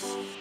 Peace.